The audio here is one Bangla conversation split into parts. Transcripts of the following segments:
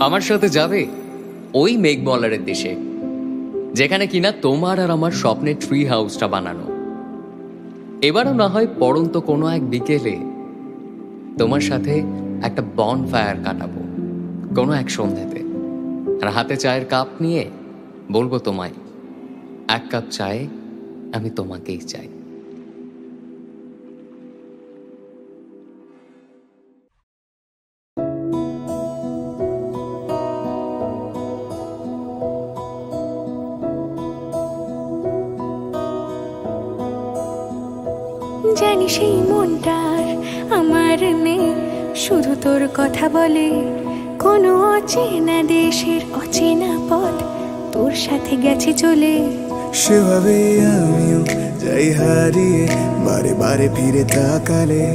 আমার সাথে যাবে? ওই মেঘমলারের দেশে, যেখানে কিনা তোমার আর আমার স্বপ্নের ট্রি হাউসটা বানানো। এবারও না হয় পড়ন্ত কোনো এক বিকেলে তোমার সাথে একটা বন ফায়ার কাটাবো, কোনো এক সন্ধ্যাতে। আর হাতে চায়ের কাপ নিয়ে বলব তোমায়, এক কাপ চায়ে আমি তোমাকেই চাই। জানি সেই মনটার। আমার নেই শুধু তোর কথা বলে। কোনো অচেনা দেশের অচেনা পথ তোর সাথে গেছে চলে। সেভাবে আমিও যাই হারিয়ে, বারে বারে ফিরে তাকালে।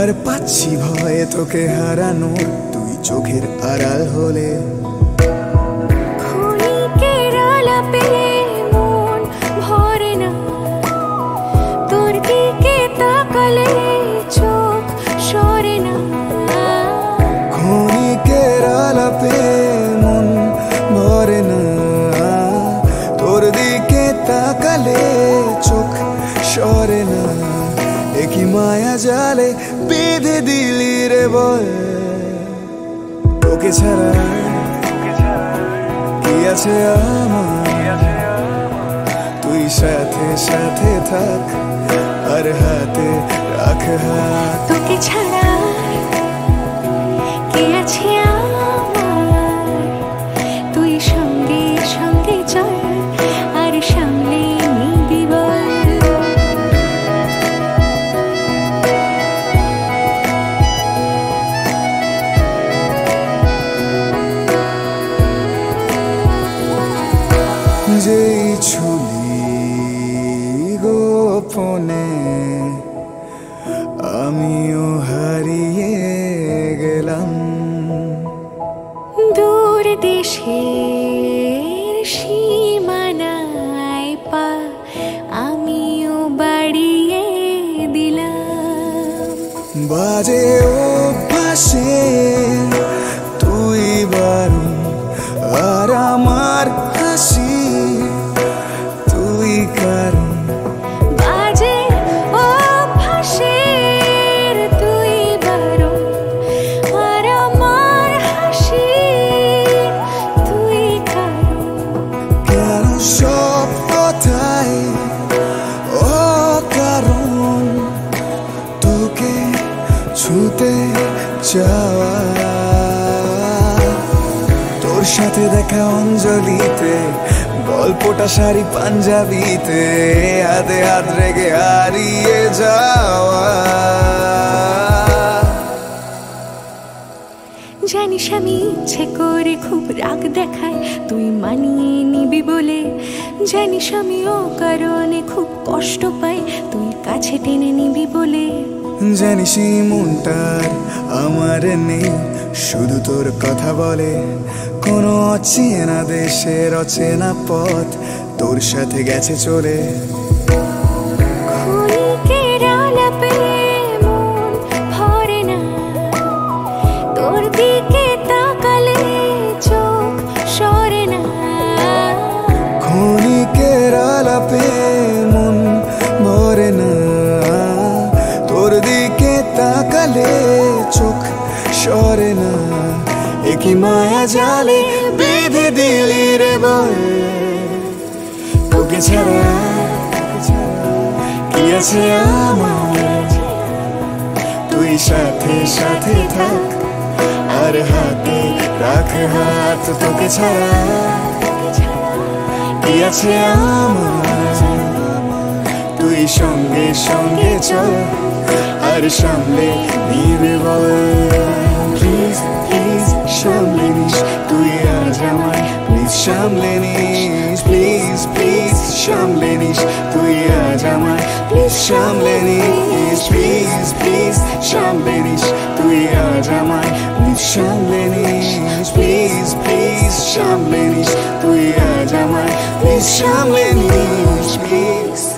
আর পাচ্ছি ভয়ে তোকে হারানো তুই চোখের আড়াল হলে। তাকালে চোখ সরে না, একই মায়া জালে বেঁধে দিলি রে বল। তোকে ছাড়া কি আছে আমার? তুই সাথে সাথে থাক, আর হাতে রাখ হাত। তোকে ছাড়া যেই ছুলি গোপনে। আমিও হারিয়ে গেলাম। দূর দেশে সীমানায় পা আমিও বাড়িয়ে দিলাম। বাজে অভ্যাসে চাওয়া। তোর সাথে দেখা অঞ্জলিতে গল্পটা শাড়ি পাঞ্জাবিতে হাতে হাত রেগে হারিয়ে যাওয়া। জানিস আমি ইচ্ছে করে খুব রাগ দেখায় তুই মানিয়ে নিবি বলে। জানিস আমি ও কারণে খুব কষ্ট পাই তুই কাছে টেনে নিবি বলে। জানিস মনটার আমার নেই। শুধু তোর কথা বলে, কোনো অচেনা দেশের অচেনা পথ তোর সাথে গেছে চলে। তাকালে চোখ সরে না, একই মায়া জালে বেঁধে দিলি রে বল তোকে ছাড়া কি আছে আমার তুই সাথে সাথে থাক, আর হাতে রাখ হাত তোকে ছাড়া। কি আছে আমার তুই সঙ্গে সঙ্গে চল। আর সামলে নিবে বল প্লিজ প্লিজ সামলে নিস তুই আজ আমায় প্লিজ সামলে নিস প্লিজ প্লিজ সামলে নিস তুই আজ আমায় প্লিজ সামলে নিস প্লিজ প্লিজ সামলে নিস তুই আজ আমায় প্লিজ সামলে নিস প্লিজ প্লিজ সামলে নিস তুই আজ আমায় প্লিজ সামলে নিস